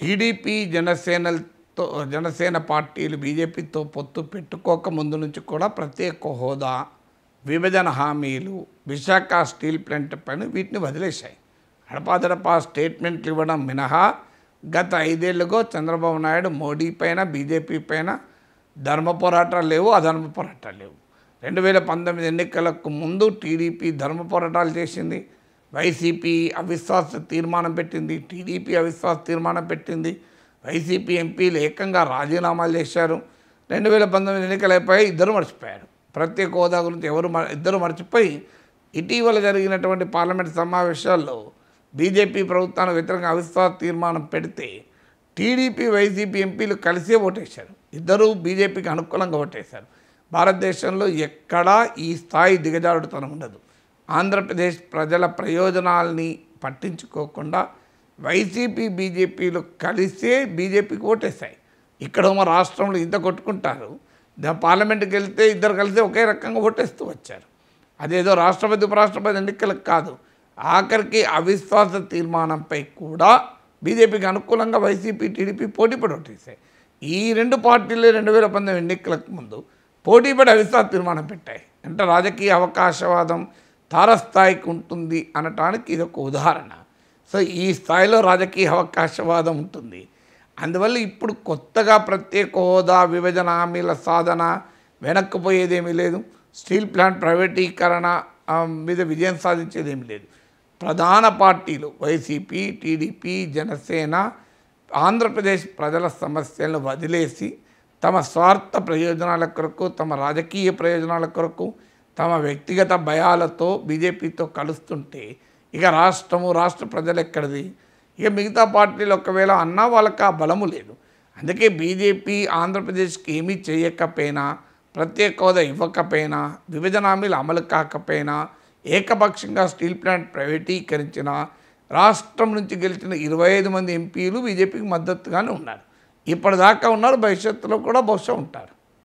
TDP జనసేనతో జనసేన పార్టీలు బీజేపీతో పొత్తు పెట్టుకోక ముందు నుంచి కూడా ప్రత్యేక హోదా విభజన హామీలు విశాఖ స్టీల్ ప్లాంట్ పైన వీటిని వదిలేశాయి. అడపాదడపా స్టేట్మెంట్లు ఇవ్వడం మినహా గత ఐదేళ్ళుగా చంద్రబాబు నాయుడు మోడీ పైన బీజేపీ పైన ధర్మ పోరాటాలు లేవు అధర్మ పోరాటాలు లేవు. రెండు వేల పంతొమ్మిది ఎన్నికలకు ముందు టీడీపీ ధర్మ పోరాటాలు చేసింది. వైసీపీ అవిశ్వాస తీర్మానం పెట్టింది టీడీపీ అవిశ్వాస తీర్మానం పెట్టింది. వైసీపీ ఎంపీలు ఏకంగా రాజీనామాలు చేశారు. రెండు వేల పంతొమ్మిది ఎన్నికలైపోయి ఇద్దరు మర్చిపోయారు. ప్రత్యేక హోదా గురించి ఎవరు మ- ఇద్దరు మర్చిపోయి ఇటీవల జరిగినటువంటి పార్లమెంట్ సమావేశాల్లో బీజేపీ ప్రభుత్వానికి వ్యతిరేకంగా అవిశ్వాస తీర్మానం పెడితే టీడీపీ వైసీపీ ఎంపీలు కలిసే ఓటేశారు. ఇద్దరూ బీజేపీకి అనుకూలంగా ఓటేశారు. భారతదేశంలో ఎక్కడా ఈ స్థాయి దిగజారుడుతనం ఉండదు. ఆంధ్రప్రదేశ్ ప్రజల ప్రయోజనాల్ని పట్టించుకోకుండా వైసీపీ బీజేపీలు కలిసే బీజేపీకి ఓటేస్తాయి ఇక్కడ మా రాష్ట్రంలో ఇంత కొట్టుకుంటారు. దా- పార్లమెంట్కి వెళ్తే ఇద్దరు కలిసి ఒకే రకంగా ఓటేస్తూ వచ్చారు. అదేదో రాష్ట్రపతి ఉపరాష్ట్రపతి ఎన్నికలకు కాదు. ఆఖరికి అవిశ్వాస తీర్మానంపై కూడా బీజేపీకి అనుకూలంగా వైసీపీ టీడీపీ పోటీపడి ఓటేసాయి ఈ రెండు పార్టీలు రెండు వేల పంతొమ్మిది ఎన్నికలకు ముందు పోటీపడి అవిశ్వాస తీర్మానం పెట్టాయి. అంటే రాజకీయ అవకాశవాదం తారస్థాయికి ఉంటుంది అనటానికి ఇది ఒక ఉదాహరణ. సో ఈ స్థాయిలో రాజకీయ అవకాశవాదం ఉంటుంది. అందువల్ల ఇప్పుడు కొత్తగా ప్రత్యేక హోదా విభజన హామీల సాధన వెనక్కిపోయేదేమీ లేదు. స్టీల్ ప్లాంట్ ప్రైవేటీకరణ మీద విజయం సాధించేదేమీ లేదు. ప్రధాన పార్టీలు వైసీపీ టీడీపీ జనసేన ఆంధ్రప్రదేశ్ ప్రజల సమస్యలను వదిలేసి తమ స్వార్థ ప్రయోజనాల కొరకు తమ రాజకీయ ప్రయోజనాల కొరకు తమ వ్యక్తిగత భయాలతో బీజేపీతో కలుస్తుంటే ఇక రాష్ట్రము రాష్ట్ర ప్రజలు ఎక్కడిది ఇక మిగతా పార్టీలు ఒకవేళ అన్నా వాళ్ళకి ఆ బలము లేదు. అందుకే బీజేపీ ఆంధ్రప్రదేశ్కి ఏమీ చేయకపోయినా ప్రత్యేక హోదా ఇవ్వకపోయినా విభజన హామీలు అమలు కాకపోయినా ఏకపక్షంగా స్టీల్ ప్లాంట్ ప్రైవేటీకరించిన రాష్ట్రం నుంచి గెలిచిన ఇరవై ఐదు మంది ఎంపీలు బీజేపీకి మద్దతుగానే ఉన్నారు. ఇప్పటిదాకా ఉన్నారు భవిష్యత్తులో కూడా బహుశా ఉంటారు.